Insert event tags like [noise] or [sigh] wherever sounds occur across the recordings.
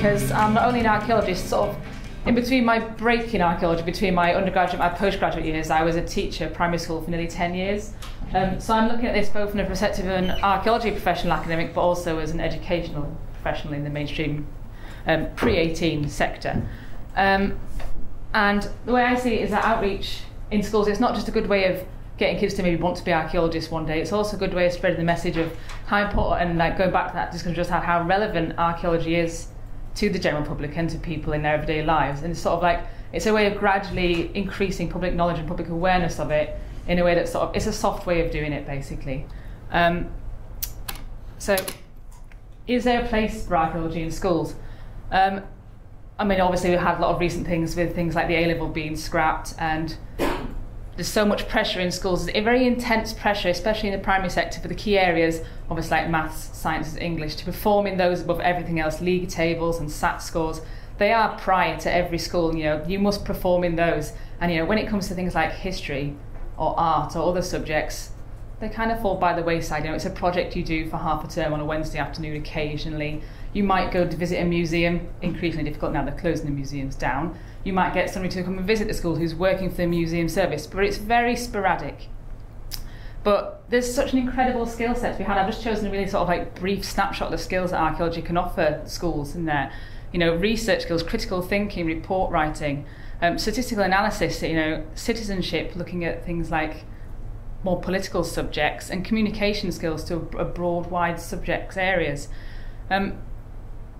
because I'm not only an archaeologist, sort of in between my break in archaeology, between my undergraduate and my postgraduate years, I was a teacher at primary school for nearly 10 years. Um, so I'm looking at this both from the perspective of an archaeology professional academic, but also as an educational professional in the mainstream um, pre-18 sector. Um, and the way I see it is that outreach in schools, it's not just a good way of getting kids to maybe want to be archaeologists one day. It's also a good way of spreading the message of how important and like going back to that discussion just how, how relevant archaeology is to the general public and to people in their everyday lives. And it's sort of like it's a way of gradually increasing public knowledge and public awareness of it in a way that sort of it's a soft way of doing it basically. Um, so, is there a place for archaeology in schools? Um, I mean, obviously, we've had a lot of recent things with things like the A level being scrapped, and there's so much pressure in schools, a very intense pressure, especially in the primary sector, for the key areas, obviously like maths, sciences, English, to perform in those above everything else, league tables and SAT scores. They are prior to every school, you know, you must perform in those. And, you know, when it comes to things like history or art or other subjects, they kind of fall by the wayside. You know, it's a project you do for half a term on a Wednesday afternoon occasionally. You might go to visit a museum, increasingly difficult now, they're closing the museums down you might get somebody to come and visit the school who's working for the museum service, but it's very sporadic. But there's such an incredible skill set be had. I've just chosen a really sort of like brief snapshot of the skills that archaeology can offer schools in there. You know, research skills, critical thinking, report writing, um, statistical analysis, you know, citizenship, looking at things like more political subjects, and communication skills to a broad, wide subjects areas. Um,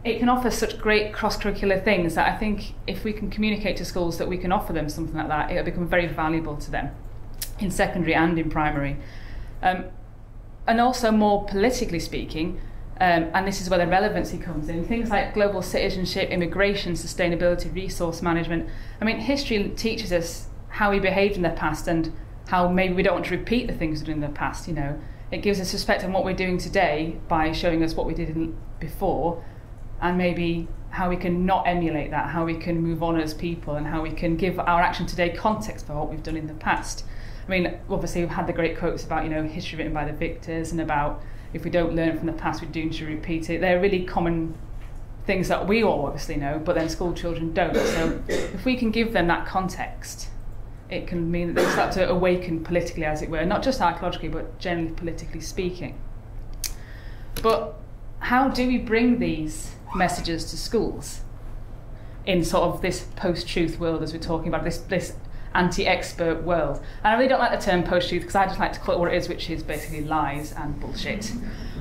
it can offer such great cross-curricular things that I think if we can communicate to schools that we can offer them something like that, it'll become very valuable to them in secondary and in primary. Um, and also more politically speaking, um, and this is where the relevancy comes in, things like global citizenship, immigration, sustainability, resource management. I mean, history teaches us how we behaved in the past and how maybe we don't want to repeat the things we did in the past, you know. It gives us perspective on what we're doing today by showing us what we did in, before and maybe how we can not emulate that, how we can move on as people, and how we can give our action today context for what we've done in the past. I mean, obviously, we've had the great quotes about, you know, history written by the victors and about if we don't learn from the past, we're doomed to repeat it. They're really common things that we all obviously know, but then school children don't. So if we can give them that context, it can mean that they start to awaken politically, as it were, not just archaeologically, but generally politically speaking. But how do we bring these messages to schools in sort of this post-truth world as we're talking about this this anti-expert world. And I really don't like the term post-truth because I just like to call it what it is, which is basically lies and bullshit.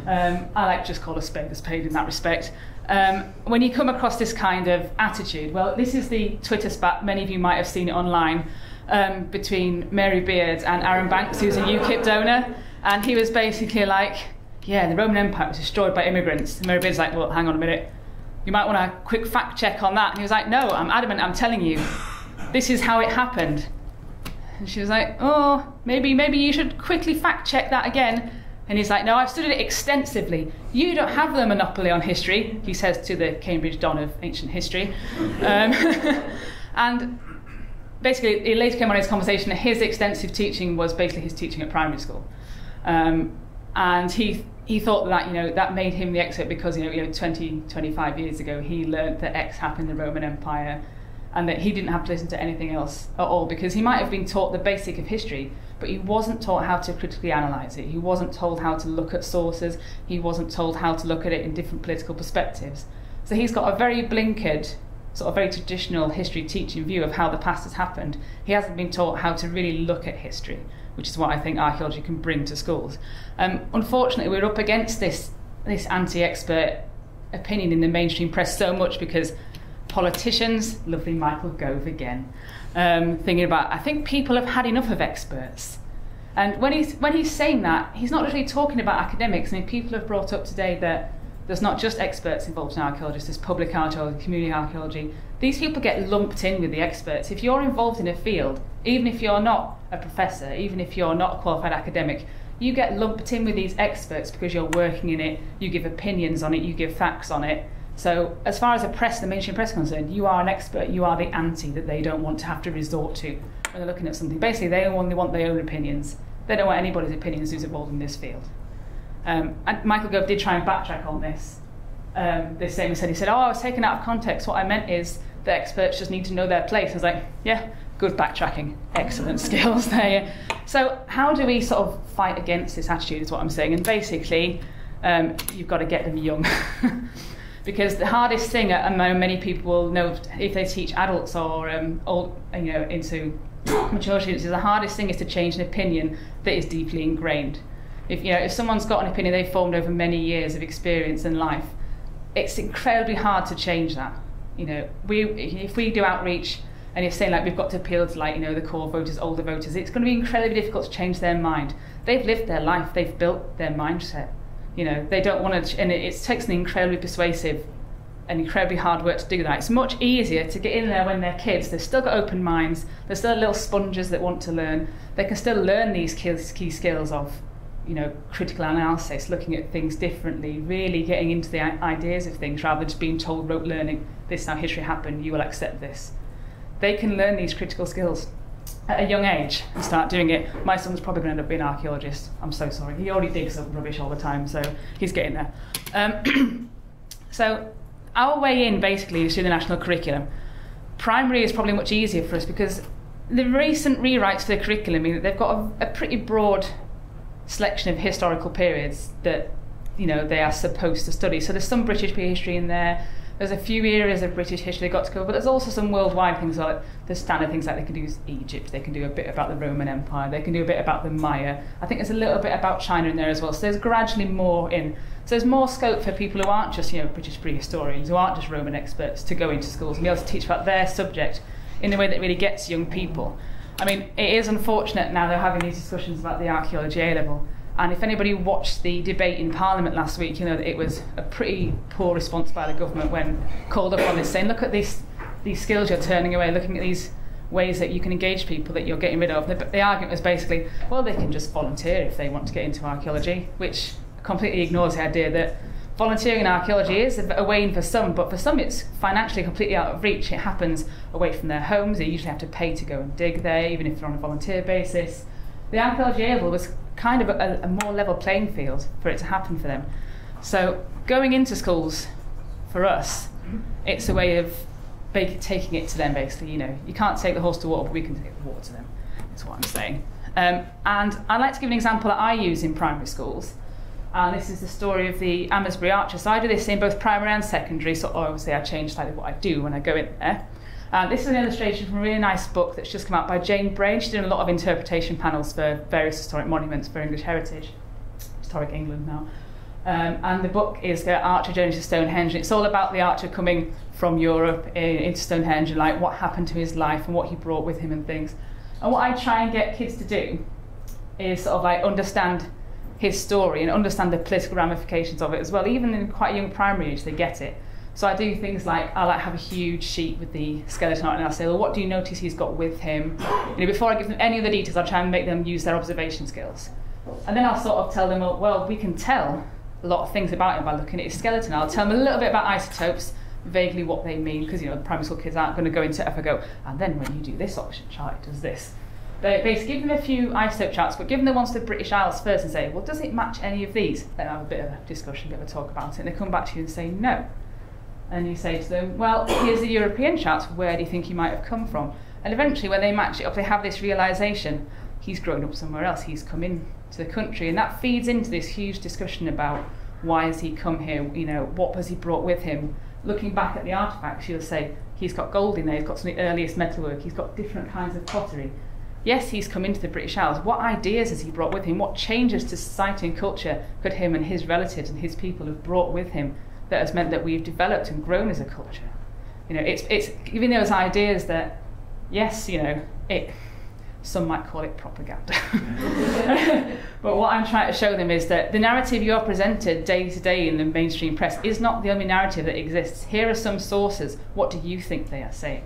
Um, I like to just call a spade a spade in that respect. Um, when you come across this kind of attitude, well, this is the Twitter spat. Many of you might have seen it online um, between Mary Beard and Arron Banks, who's a UKIP donor, and he was basically like, "Yeah, the Roman Empire was destroyed by immigrants." And Mary Beard's like, "Well, hang on a minute." you might want a quick fact check on that. And he was like, no, I'm adamant, I'm telling you, this is how it happened. And she was like, oh, maybe, maybe you should quickly fact check that again. And he's like, no, I've studied it extensively. You don't have the monopoly on history, he says to the Cambridge Don of ancient history. Um, [laughs] and basically, it later came on in his conversation that his extensive teaching was basically his teaching at primary school. Um, and he he thought that you know that made him the expert because you know, you know 20 25 years ago he learned that X happened in the Roman Empire and that he didn't have to listen to anything else at all because he might have been taught the basic of history but he wasn't taught how to critically analyze it. He wasn't told how to look at sources. He wasn't told how to look at it in different political perspectives. So he's got a very blinkered sort of very traditional history teaching view of how the past has happened. He hasn't been taught how to really look at history which is what I think archaeology can bring to schools. Um, unfortunately, we're up against this this anti-expert opinion in the mainstream press so much because politicians, lovely Michael Gove again, um, thinking about I think people have had enough of experts. And when he's when he's saying that, he's not really talking about academics. I mean, people have brought up today that there's not just experts involved in archaeology, there's public archaeology, community archaeology. These people get lumped in with the experts. If you're involved in a field, even if you're not a professor, even if you're not a qualified academic, you get lumped in with these experts because you're working in it, you give opinions on it, you give facts on it. So, as far as the press, the mainstream press concerned, you are an expert, you are the anti that they don't want to have to resort to when they're looking at something. Basically, they only want their own opinions. They don't want anybody's opinions who's involved in this field. Um, and Michael Gove did try and backtrack on this um, this same said, he said, oh, I was taken out of context. What I meant is the experts just need to know their place. I was like, yeah, good backtracking, excellent [laughs] skills there. So how do we sort of fight against this attitude is what I'm saying. And basically, um, you've got to get them young. [laughs] because the hardest thing, I know many people will know if they teach adults or um, old, you know, into [sniffs] mature students, is the hardest thing is to change an opinion that is deeply ingrained. If you know, if someone's got an opinion they've formed over many years of experience and life, it's incredibly hard to change that. You know, we if we do outreach and you're saying like we've got to appeal to like you know the core voters, older voters, it's going to be incredibly difficult to change their mind. They've lived their life, they've built their mindset. You know, they don't want to, and it, it takes an incredibly persuasive and incredibly hard work to do that. It's much easier to get in there when they're kids. They've still got open minds. They're still little sponges that want to learn. They can still learn these key skills of you know, critical analysis, looking at things differently, really getting into the ideas of things rather than just being told rote learning, this now history happened, you will accept this. They can learn these critical skills at a young age and start doing it. My son's probably going to end up being an archaeologist. I'm so sorry. He already digs up rubbish all the time, so he's getting there. Um, [clears throat] so our way in basically is through the national curriculum. Primary is probably much easier for us because the recent rewrites for the curriculum mean that they've got a, a pretty broad selection of historical periods that you know they are supposed to study. So there's some British history in there. there's a few areas of British history they got to cover, but there's also some worldwide things like the standard things like they can do Egypt, they can do a bit about the Roman Empire, they can do a bit about the Maya. I think there's a little bit about China in there as well. So there's gradually more in. So there's more scope for people who aren't just you know British prehistorians, who aren't just Roman experts, to go into schools and be able to teach about their subject in a way that really gets young people. I mean, it is unfortunate now they're having these discussions about the archaeology A level. And if anybody watched the debate in Parliament last week, you know that it was a pretty poor response by the government when called up on this, saying, look at these, these skills you're turning away, looking at these ways that you can engage people that you're getting rid of. The, the argument was basically, well, they can just volunteer if they want to get into archaeology, which completely ignores the idea that volunteering in archaeology is a way in for some, but for some it's financially completely out of reach. It happens away from their homes. They usually have to pay to go and dig there, even if they're on a volunteer basis. The archaeology A level was kind of a, a more level playing field for it to happen for them. So going into schools, for us, it's a way of taking it to them. Basically, you know, you can't take the horse to water, but we can take the water to them. That's what I'm saying. Um, and I'd like to give an example that I use in primary schools. And this is the story of the Amesbury Archer. So I do this in both primary and secondary. So obviously I change slightly what I do when I go in there. Uh, this is an illustration from a really nice book that's just come out by Jane Brayne. She's doing a lot of interpretation panels for various historic monuments for English heritage, historic England now. Um, and the book is the Archer Journey to Stonehenge. It's all about the Archer coming from Europe in, into Stonehenge and like what happened to his life and what he brought with him and things. And what I try and get kids to do is sort of like understand his story and understand the political ramifications of it as well. Even in quite young primary age, they get it. So I do things like I like have a huge sheet with the skeleton art, and I'll say, well, what do you notice he's got with him? You know, before I give them any of the details, I'll try and make them use their observation skills. And then I'll sort of tell them, well, well we can tell a lot of things about him by looking at his skeleton. I'll tell them a little bit about isotopes, vaguely what they mean, because you know the primary school kids aren't going to go into it I go, and then when you do this oxygen chart, it does this. They, they give them a few isotope charts, but give them the ones for the British Isles first and say, well, does it match any of these? Then have a bit of a discussion, a bit of a talk about it, and they come back to you and say no. And you say to them, well, here's the European charts, where do you think he might have come from? And eventually, when they match it up, they have this realization he's grown up somewhere else, he's come in to the country, and that feeds into this huge discussion about why has he come here, you know, what has he brought with him? Looking back at the artifacts, you'll say he's got gold in there, he's got some of the earliest metalwork, he's got different kinds of pottery yes, he's come into the British Isles. What ideas has he brought with him? What changes to society and culture could him and his relatives and his people have brought with him that has meant that we've developed and grown as a culture? You know, it's it's giving those ideas that, yes, you know, it. Some might call it propaganda. [laughs] but what I'm trying to show them is that the narrative you're presented day to day in the mainstream press is not the only narrative that exists. Here are some sources. What do you think they are saying?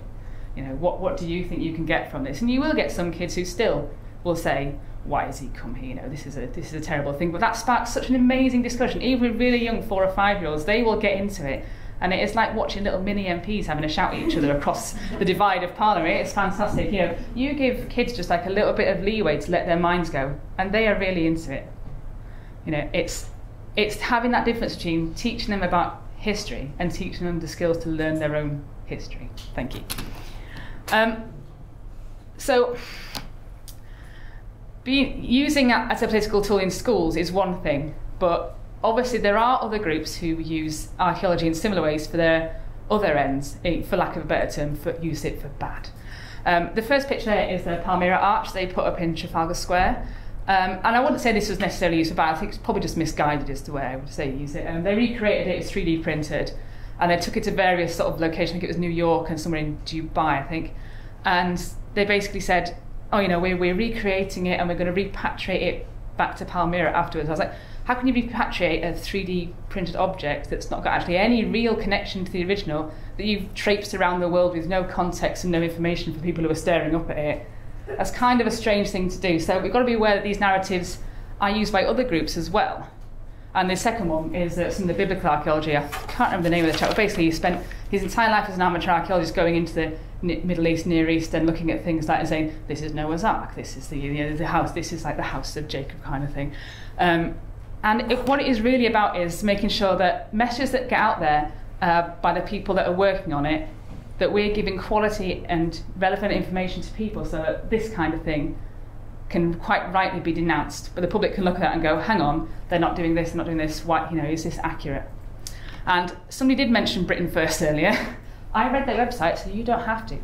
you know, what, what do you think you can get from this? And you will get some kids who still will say, why has he come here? You know, this is a this is a terrible thing. But that sparks such an amazing discussion. Even with really young four or five year olds, they will get into it. And it is like watching little mini MPs having a shout at each other across [laughs] the divide of Parliament. It's fantastic. You know, you give kids just like a little bit of leeway to let their minds go, and they are really into it. You know, it's it's having that difference between teaching them about history and teaching them the skills to learn their own history. Thank you. Um, so, using that as a political tool in schools is one thing, but obviously there are other groups who use archaeology in similar ways for their other ends, eh, for lack of a better term, for use it for bad. Um, the first picture is the Palmyra Arch they put up in Trafalgar Square. Um, and I wouldn't say this was necessarily used for bad, I think it's probably just misguided as to where I would say use it. Um, they recreated it, it's 3D printed, and they took it to various sort of locations, I think it was New York and somewhere in Dubai, I think. And they basically said, oh, you know, we're, we're recreating it and we're going to repatriate it back to Palmyra afterwards. I was like, how can you repatriate a 3D printed object that's not got actually any real connection to the original that you've traipsed around the world with no context and no information for people who are staring up at it? That's kind of a strange thing to do. So we've got to be aware that these narratives are used by other groups as well. And the second one is that some of the biblical archaeology, I can't remember the name of the chap, but basically he spent his entire life as an amateur archaeologist going into the Middle East, Near East, and looking at things like and saying, this is Noah's Ark, this is the, you know, the house, this is like the house of Jacob kind of thing. Um, and what it is really about is making sure that messages that get out there uh, by the people that are working on it, that we're giving quality and relevant information to people so that this kind of thing can quite rightly be denounced. But the public can look at that and go, hang on, they're not doing this, they're not doing this, why, you know, is this accurate? And somebody did mention Britain First earlier. [laughs] I read their website, so you don't have to.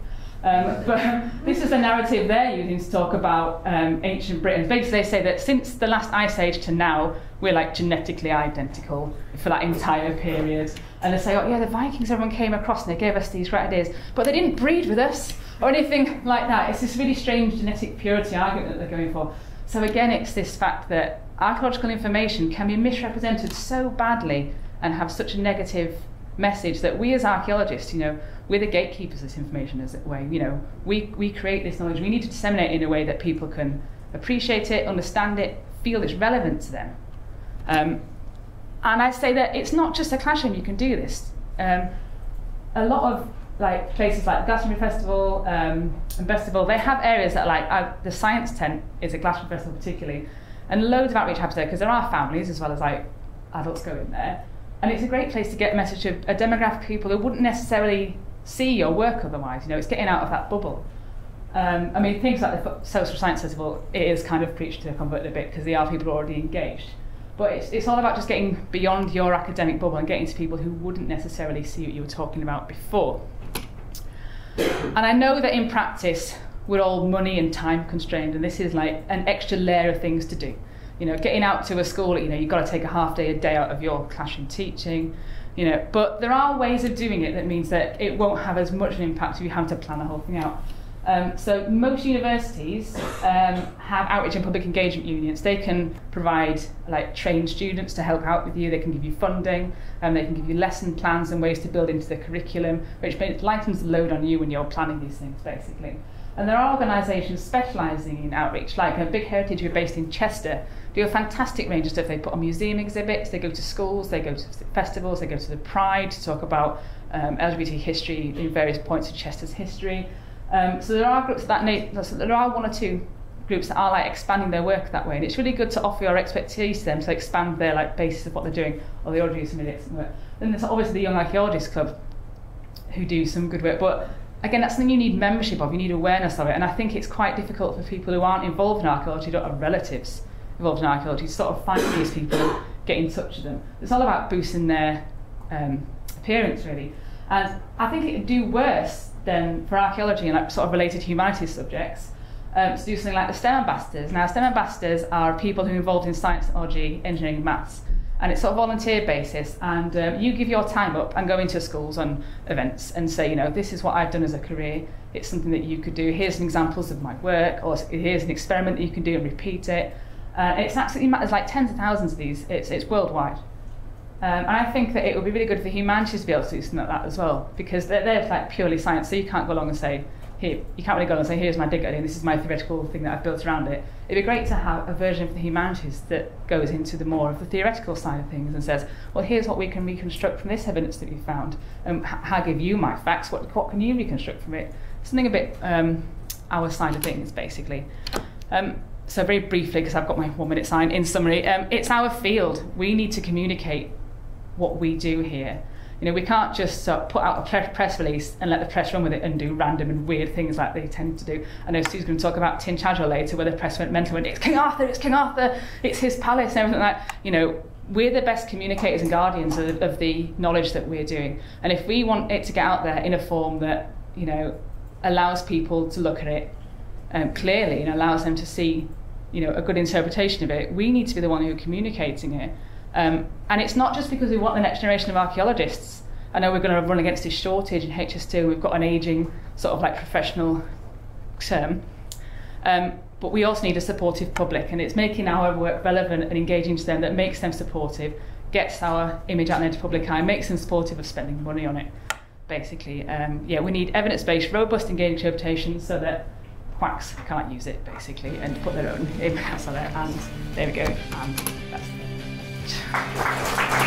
Um, [laughs] but this is the narrative they're using to talk about um, ancient Britain. Basically, they say that since the last ice age to now, we're like genetically identical for that entire period. And they say, oh, yeah, the Vikings, everyone came across and they gave us these great ideas, but they didn't breed with us or anything like that. It's this really strange genetic purity argument that they're going for. So, again, it's this fact that archaeological information can be misrepresented so badly and have such a negative message that we as archaeologists, you know, we're the gatekeepers of this information as a way, you know, we, we create this knowledge. We need to disseminate it in a way that people can appreciate it, understand it, feel it's relevant to them. Um, and I say that it's not just a classroom you can do this. Um, a lot of like places like the Glastonbury Festival um, and Festival, they have areas that are like uh, the science tent is a Glastonbury Festival particularly, and loads of outreach happens there because there are families as well as like adults going there, and it's a great place to get a message of a demographic of people who wouldn't necessarily see your work otherwise. You know, it's getting out of that bubble. Um, I mean, things like the Social Science Festival, it is kind of preached to the convert a bit because they are people already engaged. But it's, it's all about just getting beyond your academic bubble and getting to people who wouldn't necessarily see what you were talking about before. And I know that in practice, we're all money and time constrained, and this is like an extra layer of things to do. You know, getting out to a school, you know, you've got to take a half day, a day out of your classroom teaching you know, but there are ways of doing it that means that it won't have as much an impact if you have to plan the whole thing out. Um, so most universities um, have outreach and public engagement unions. They can provide like trained students to help out with you. They can give you funding, and they can give you lesson plans and ways to build into the curriculum, which lightens the load on you when you're planning these things, basically. And there are organisations specialising in outreach, like a Big Heritage, who are based in Chester, do a fantastic range of stuff. They put on museum exhibits, they go to schools, they go to festivals, they go to the Pride to talk about um, LGBT history in various points of Chester's history. Um, so there are groups that there are one or two groups that are like expanding their work that way, and it's really good to offer your expertise to them to expand their like basis of what they're doing, or they already do some excellent work. Then there's obviously the Young Archaeologists Club, who do some good work, but again, that's something you need membership of, you need awareness of it, and I think it's quite difficult for people who aren't involved in archaeology, don't have relatives involved in archaeology, sort of find these people [coughs] get in touch with them. It's all about boosting their um, appearance, really. And I think it would do worse than for archaeology and like sort of related humanities subjects um, to do something like the STEM ambassadors. Now, STEM ambassadors are people who are involved in science, technology, engineering, maths. And it's sort of volunteer basis, and um, you give your time up and go into schools and events and say, you know, this is what I've done as a career. It's something that you could do. Here's some examples of my work, or here's an experiment that you can do and repeat it. Uh, it's absolutely there's like tens of thousands of these. It's it's worldwide. Um, and I think that it would be really good for humanities to be able to do something like that as well, because they're, they're like purely science, so you can't go along and say, here, you can't really go along and say, here's my dig and this is my theoretical thing that I've built around it. It'd be great to have a version of the humanities that goes into the more of the theoretical side of things and says, well, here's what we can reconstruct from this evidence that we found, and I'll give you my facts, what, what can you reconstruct from it? Something a bit um, our side of things, basically. Um, so very briefly, because I've got my one minute sign, in summary, um, it's our field. We need to communicate what we do here. You know, we can't just uh, put out a press release and let the press run with it and do random and weird things like they tend to do. I know Sue's going to talk about Tintagel later, where the press went mental and it's King Arthur, it's King Arthur, it's his palace, and everything like that. You know, we're the best communicators and guardians of, of the knowledge that we're doing. And if we want it to get out there in a form that, you know, allows people to look at it um, clearly and allows them to see, you know, a good interpretation of it, we need to be the one who are communicating it. Um, and it's not just because we want the next generation of archaeologists. I know we're going to run against this shortage in HS2. We've got an ageing sort of like professional term. Um, but we also need a supportive public, and it's making our work relevant and engaging to them that makes them supportive, gets our image out into the public eye, makes them supportive of spending money on it. Basically, um, yeah, we need evidence-based, robust, engaging interpretation so that quacks can't use it basically and put their own images on it. And there we go. And that's it.